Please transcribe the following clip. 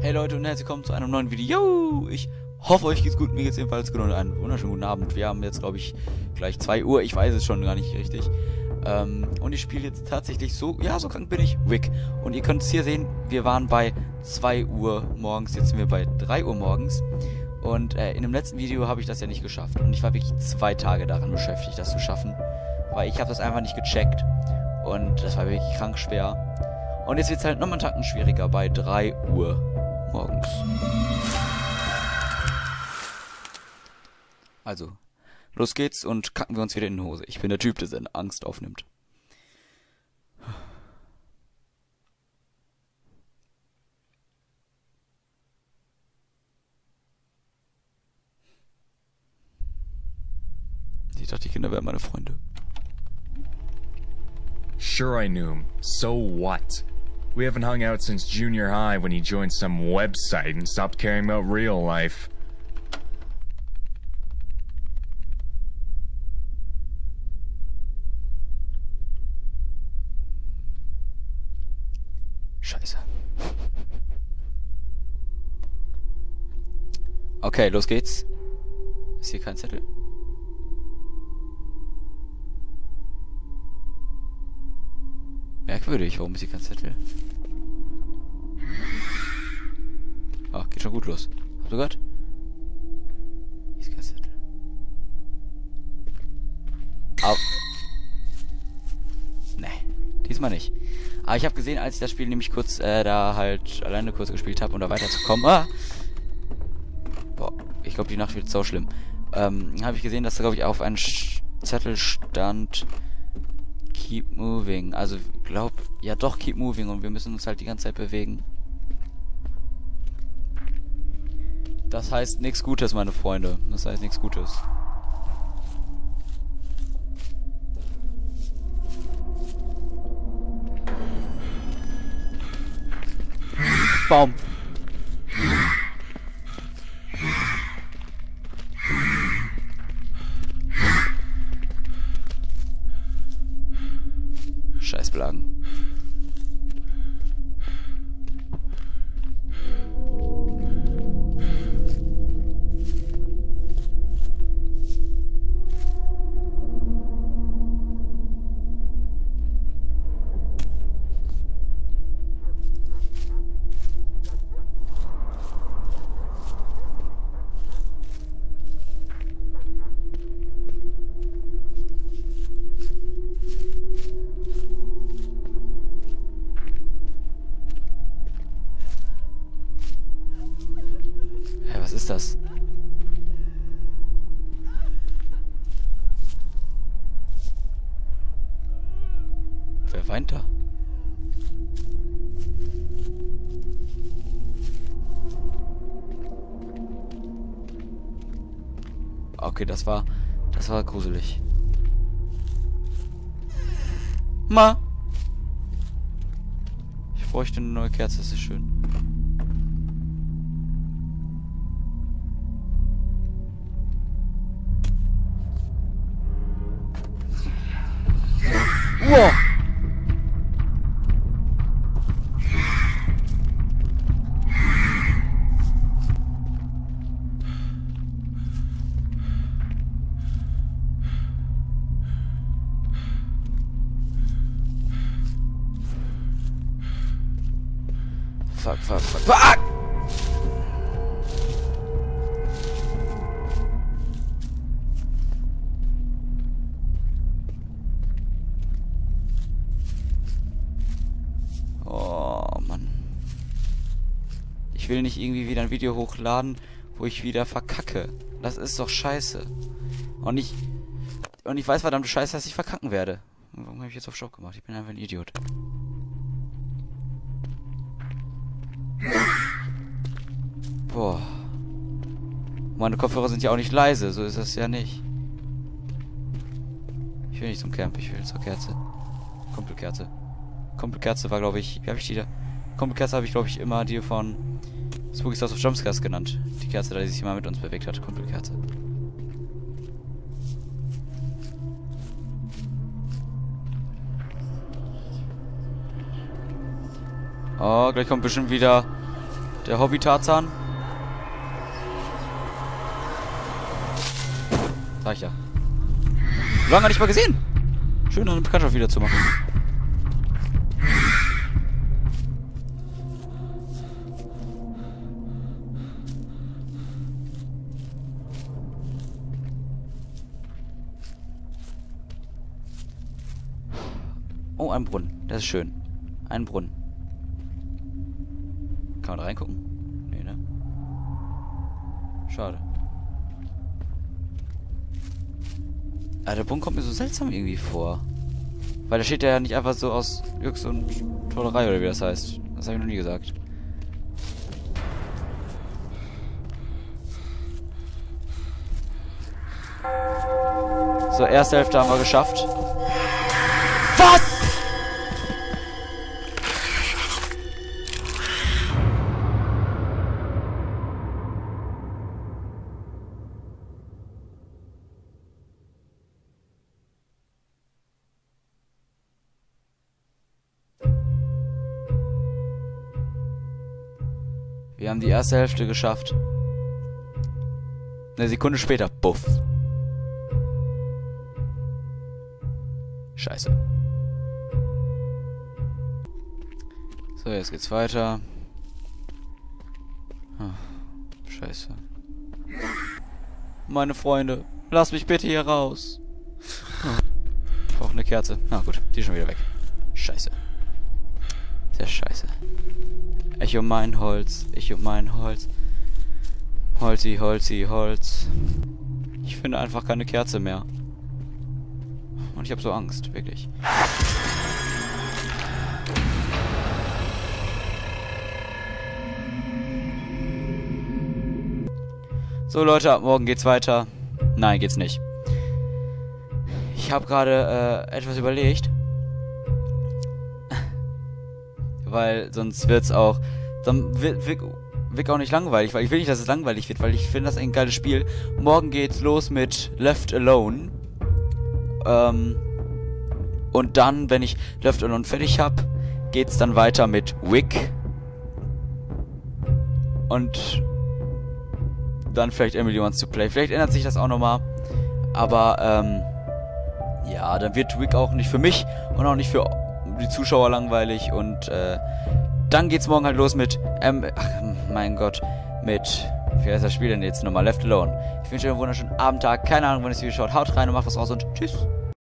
Hey Leute und herzlich willkommen zu einem neuen Video. Ich hoffe, euch geht's gut. Mir geht's jedenfalls gut und einen wunderschönen guten Abend. Wir haben jetzt, glaube ich, gleich 2 Uhr. Ich weiß es schon gar nicht richtig. Ähm, und ich spiele jetzt tatsächlich so, ja, so krank bin ich, Wick. Und ihr könnt es hier sehen, wir waren bei 2 Uhr morgens, jetzt sind wir bei 3 Uhr morgens. Und äh, in dem letzten Video habe ich das ja nicht geschafft. Und ich war wirklich zwei Tage daran beschäftigt, das zu schaffen. Weil ich habe das einfach nicht gecheckt. Und das war wirklich krank schwer. Und jetzt wird es halt nochmal einen Tacken schwieriger bei 3 Uhr morgens. Also, los geht's und kacken wir uns wieder in die Hose. Ich bin der Typ, der seine Angst aufnimmt. Ich dachte, die Kinder wären meine Freunde. Sure, I knew him. So what? We haven't hung out since junior high when he joined some website and stopped caring about real life. Scheiße. Okay, los geht's. Ist hier kein Zettel? Merkwürdig, warum ist hier kein Zettel? Ach, geht schon gut los. Habt ihr gehört? Hier ist kein Zettel. Au. Nee, diesmal nicht. Aber ich habe gesehen, als ich das Spiel nämlich kurz äh, da halt alleine kurz gespielt habe, um da weiterzukommen. Ah! Boah, ich glaube, die Nacht wird so schlimm. Ähm, habe ich gesehen, dass da, glaube ich, auf einem Zettel stand Keep moving. Also, glaub, ja doch, keep moving. Und wir müssen uns halt die ganze Zeit bewegen. Das heißt nichts Gutes, meine Freunde. Das heißt nichts Gutes. Baum. Scheißblagen. Da? Okay, das war das war gruselig. Ma. Ich bräuchte eine neue Kerze, das ist schön. Wow. Fuck, fuck, fuck, fuck! Oh, Mann. Ich will nicht irgendwie wieder ein Video hochladen, wo ich wieder verkacke. Das ist doch scheiße. Und ich... Und ich weiß verdammt scheiße, dass ich verkacken werde. Warum habe ich jetzt auf Stopp gemacht? Ich bin einfach ein Idiot. Boah. Meine Kopfhörer sind ja auch nicht leise, so ist das ja nicht. Ich will nicht zum Camp, ich will zur Kerze. Kumpelkerze. Kumpelkerze war, glaube ich, wie habe ich die da? Kumpelkerze habe ich, glaube ich, immer die von Spooky House of Jumpscares genannt. Die Kerze, da die sich immer mit uns bewegt hat, Kumpelkerze. Oh, gleich kommt bestimmt wieder der Hobby-Tarzan. Sag ich ja. Lange nicht mal gesehen. Schön, eine Bekanntschaft wieder zu machen. Oh, ein Brunnen. Das ist schön. Ein Brunnen. Kann man da reingucken? Nee, ne? Schade. Aber der Brunnen kommt mir so seltsam irgendwie vor. Weil da steht ja nicht einfach so aus Jux und Tollerei oder wie das heißt. Das habe ich noch nie gesagt. So, erste Hälfte haben wir geschafft. Was? Wir haben die erste Hälfte geschafft. Eine Sekunde später, buff. Scheiße. So, jetzt geht's weiter. Ah, scheiße. Meine Freunde, lass mich bitte hier raus. Ich brauche eine Kerze. Na gut, die ist schon wieder weg. Scheiße. Sehr scheiße. Ich um mein Holz, ich um mein Holz. Holzi, Holzi, Holz. Ich finde einfach keine Kerze mehr. Und ich habe so Angst, wirklich. So Leute, ab morgen geht's weiter. Nein, geht's nicht. Ich habe gerade äh, etwas überlegt. Weil sonst wird's auch. Dann wird, wird, wird auch nicht langweilig, weil ich will nicht, dass es langweilig wird, weil ich finde das ein geiles Spiel. Morgen geht's los mit Left Alone. Ähm, und dann, wenn ich Left Alone fertig habe, geht's dann weiter mit Wick. Und dann vielleicht Emily Wants to Play. Vielleicht ändert sich das auch nochmal. Aber, ähm, ja, dann wird Wick auch nicht für mich und auch nicht für die Zuschauer langweilig. Und, äh, dann geht's morgen halt los mit, ähm, ach, mein Gott, mit, wie heißt das Spiel denn jetzt nochmal? Left Alone. Ich wünsche euch einen wunderschönen Abendtag. Keine Ahnung, wann ihr es wieder schaut. Haut rein und macht was raus und tschüss.